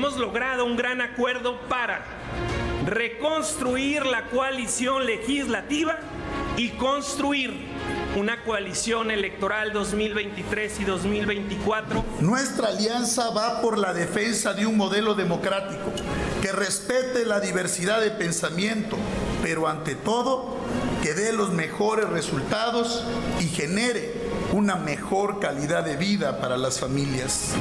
hemos logrado un gran acuerdo para reconstruir la coalición legislativa y construir una coalición electoral 2023 y 2024. Nuestra alianza va por la defensa de un modelo democrático que respete la diversidad de pensamiento, pero ante todo que dé los mejores resultados y genere una mejor calidad de vida para las familias.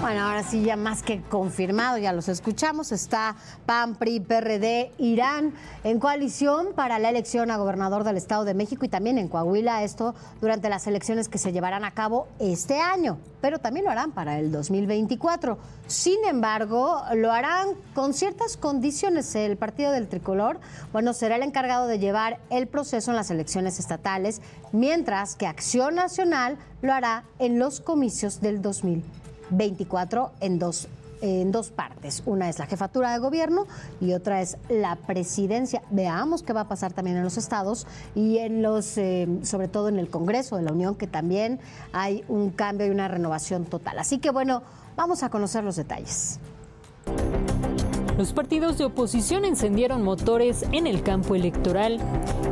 Bueno, ahora sí, ya más que confirmado, ya los escuchamos, está PAN, PRI, PRD, Irán en coalición para la elección a gobernador del Estado de México y también en Coahuila, esto durante las elecciones que se llevarán a cabo este año, pero también lo harán para el 2024. Sin embargo, lo harán con ciertas condiciones. El partido del tricolor, bueno, será el encargado de llevar el proceso en las elecciones estatales, mientras que Acción Nacional lo hará en los comicios del 2024. 24 en dos en dos partes. Una es la jefatura de gobierno y otra es la presidencia. Veamos qué va a pasar también en los estados y en los, eh, sobre todo en el Congreso de la Unión, que también hay un cambio y una renovación total. Así que bueno, vamos a conocer los detalles. Los partidos de oposición encendieron motores en el campo electoral.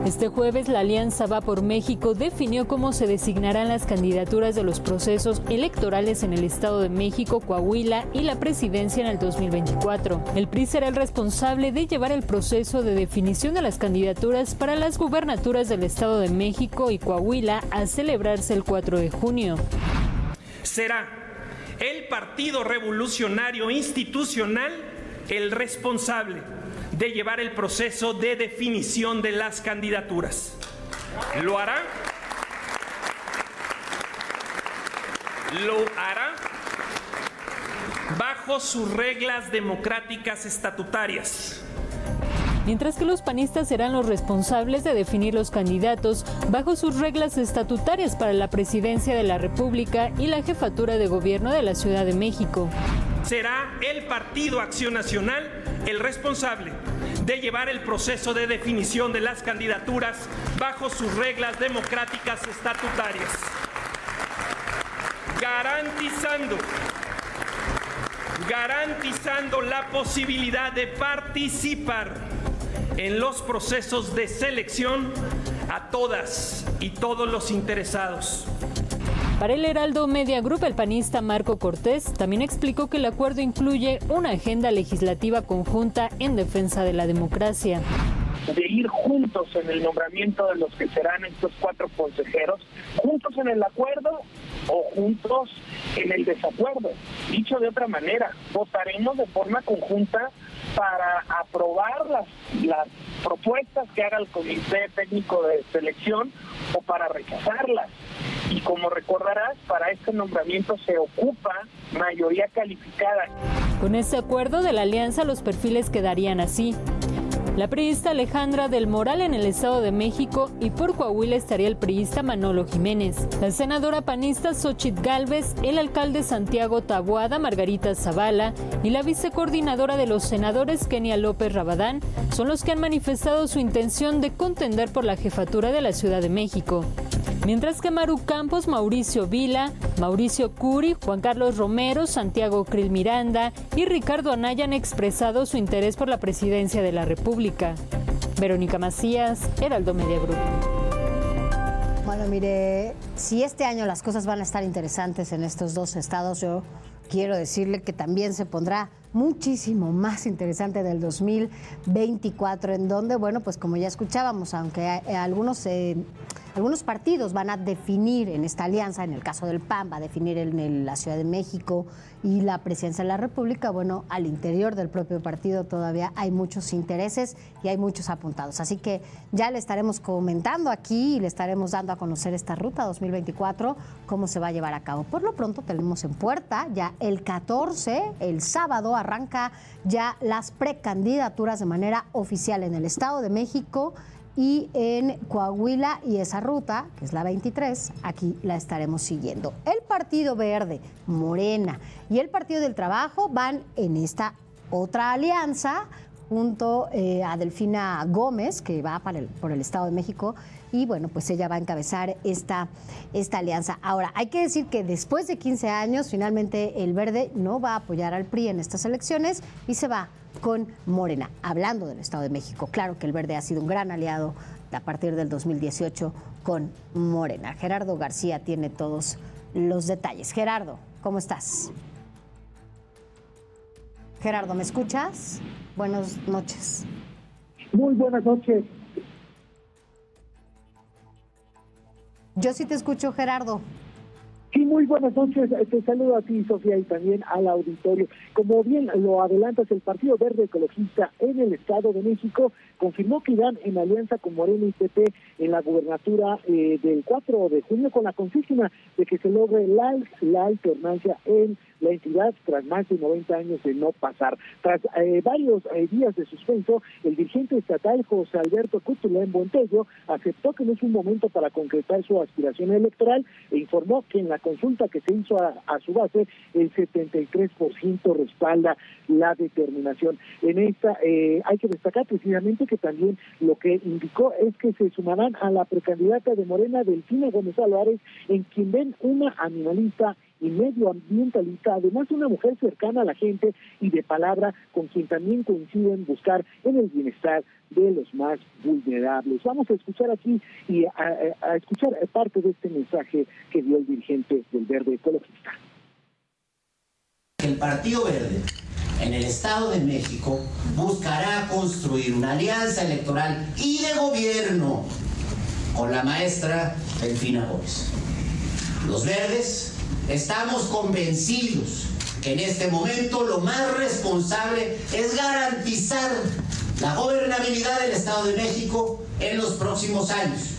Este jueves la Alianza Va por México definió cómo se designarán las candidaturas de los procesos electorales en el Estado de México, Coahuila y la presidencia en el 2024. El PRI será el responsable de llevar el proceso de definición de las candidaturas para las gubernaturas del Estado de México y Coahuila a celebrarse el 4 de junio. Será el Partido Revolucionario Institucional el responsable de llevar el proceso de definición de las candidaturas. Lo hará. Lo hará bajo sus reglas democráticas estatutarias. Mientras que los panistas serán los responsables de definir los candidatos bajo sus reglas estatutarias para la presidencia de la República y la jefatura de gobierno de la Ciudad de México será el Partido Acción Nacional el responsable de llevar el proceso de definición de las candidaturas bajo sus reglas democráticas estatutarias, garantizando garantizando la posibilidad de participar en los procesos de selección a todas y todos los interesados para el Heraldo Media Group, el panista Marco Cortés también explicó que el acuerdo incluye una agenda legislativa conjunta en defensa de la democracia de ir juntos en el nombramiento de los que serán estos cuatro consejeros, juntos en el acuerdo o juntos en el desacuerdo. Dicho de otra manera, votaremos de forma conjunta para aprobar las, las propuestas que haga el Comité Técnico de Selección o para rechazarlas. Y como recordarás, para este nombramiento se ocupa mayoría calificada. Con este acuerdo de la alianza los perfiles quedarían así. La priista Alejandra del Moral en el Estado de México y por Coahuila estaría el priista Manolo Jiménez, la senadora panista Xochitl Galvez, el alcalde Santiago Tabuada Margarita Zavala y la vicecoordinadora de los senadores Kenia López Rabadán son los que han manifestado su intención de contender por la jefatura de la Ciudad de México. Mientras que Maru Campos, Mauricio Vila, Mauricio Curi, Juan Carlos Romero, Santiago Krill Miranda y Ricardo Anaya han expresado su interés por la presidencia de la República. Verónica Macías, Heraldo Media Group. Bueno, mire, si este año las cosas van a estar interesantes en estos dos estados, yo quiero decirle que también se pondrá muchísimo más interesante del 2024, en donde, bueno, pues como ya escuchábamos, aunque algunos... Eh, algunos partidos van a definir en esta alianza, en el caso del PAN, va a definir en la Ciudad de México y la presidencia de la República. Bueno, al interior del propio partido todavía hay muchos intereses y hay muchos apuntados. Así que ya le estaremos comentando aquí y le estaremos dando a conocer esta ruta 2024, cómo se va a llevar a cabo. Por lo pronto tenemos en puerta ya el 14, el sábado, arranca ya las precandidaturas de manera oficial en el Estado de México y en Coahuila y esa ruta, que es la 23, aquí la estaremos siguiendo. El Partido Verde, Morena y el Partido del Trabajo van en esta otra alianza junto eh, a Delfina Gómez, que va para el, por el Estado de México, y bueno, pues ella va a encabezar esta, esta alianza. Ahora, hay que decir que después de 15 años, finalmente el Verde no va a apoyar al PRI en estas elecciones y se va con Morena. Hablando del Estado de México, claro que el Verde ha sido un gran aliado a partir del 2018 con Morena. Gerardo García tiene todos los detalles. Gerardo, ¿cómo estás? Gerardo, ¿me escuchas? Buenas noches. Muy buenas noches. Yo sí te escucho, Gerardo. Sí, muy buenas noches. Te saludo a ti, Sofía, y también al auditorio. Como bien lo adelantas, el Partido Verde Ecologista en el Estado de México confirmó que irán en alianza con Morena y PP en la gubernatura eh, del 4 de junio con la consigna de que se logre la, la alternancia en la entidad tras más de 90 años de no pasar. Tras eh, varios eh, días de suspenso, el dirigente estatal José Alberto en Montello aceptó que no es un momento para concretar su aspiración electoral e informó que en la consulta que se hizo a, su base, el 73% respalda la determinación. En esta eh, hay que destacar precisamente que también lo que indicó es que se sumarán a la precandidata de Morena, Delfina Gómez Álvarez, en quien ven una animalista y medioambientalista, además una mujer cercana a la gente y de palabra con quien también coinciden buscar en el bienestar de los más vulnerables. Vamos a escuchar aquí y a, escuchar parte de este mensaje que dio el dirigente del Verde Ecologista. El Partido Verde en el Estado de México buscará construir una alianza electoral y de gobierno con la maestra Delfina Gómez. Los verdes Estamos convencidos que en este momento lo más responsable es garantizar la gobernabilidad del Estado de México en los próximos años.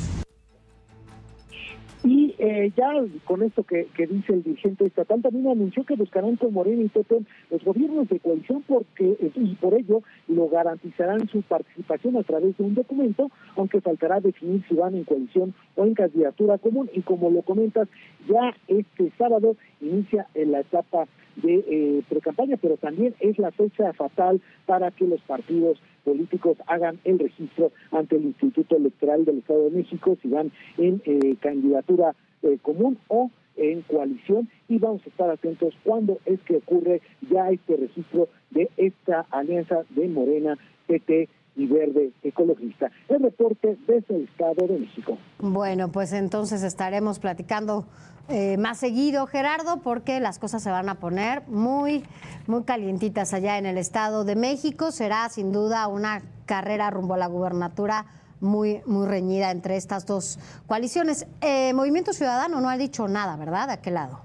Eh, ya con esto que, dice el dirigente estatal, también anunció que buscarán con Morena y Pepe los gobiernos de coalición porque eh, y por ello lo garantizarán su participación a través de un documento, aunque faltará definir si van en coalición o en candidatura común. Y como lo comentas, ya este sábado inicia en la etapa de eh, precampaña, pero también es la fecha fatal para que los partidos políticos hagan el registro ante el Instituto Electoral del Estado de México si van en eh, candidatura eh, común o en coalición y vamos a estar atentos cuando es que ocurre ya este registro de esta alianza de Morena, PT y Verde Ecologista. El reporte desde el Estado de México. Bueno, pues entonces estaremos platicando eh, más seguido, Gerardo, porque las cosas se van a poner muy, muy calientitas allá en el Estado de México. Será sin duda una carrera rumbo a la gubernatura muy, muy reñida entre estas dos coaliciones. Eh, Movimiento Ciudadano no ha dicho nada, ¿verdad? ¿De aquel lado?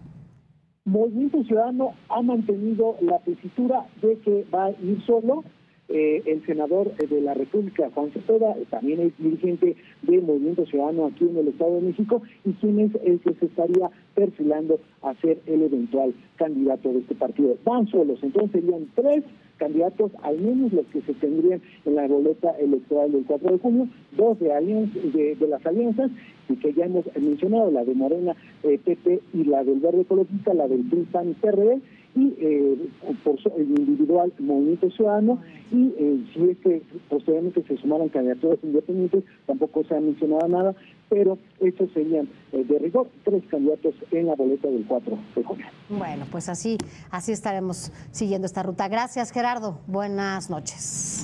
Movimiento Ciudadano ha mantenido la tesitura de que va a ir solo eh, el senador eh, de la República, Juan Cepeda, eh, también es dirigente del Movimiento Ciudadano aquí en el Estado de México y quien es el que se estaría perfilando a ser el eventual candidato de este partido. Van solos, entonces serían tres candidatos, al menos los que se tendrían en la boleta electoral del 4 de junio, dos de, de, de las alianzas, y que ya hemos mencionado, la de Morena, PP y la del Verde Ecologista, la del PRI, PAN y PRD, y eh, por el individual Movimiento Ciudadano y eh, si es que posteriormente se sumaran candidaturas independientes, tampoco se ha mencionado nada, pero estos serían eh, de rigor tres candidatos en la boleta del 4 de junio. Bueno, pues así, así estaremos siguiendo esta ruta. Gracias, Gerardo. Buenas noches.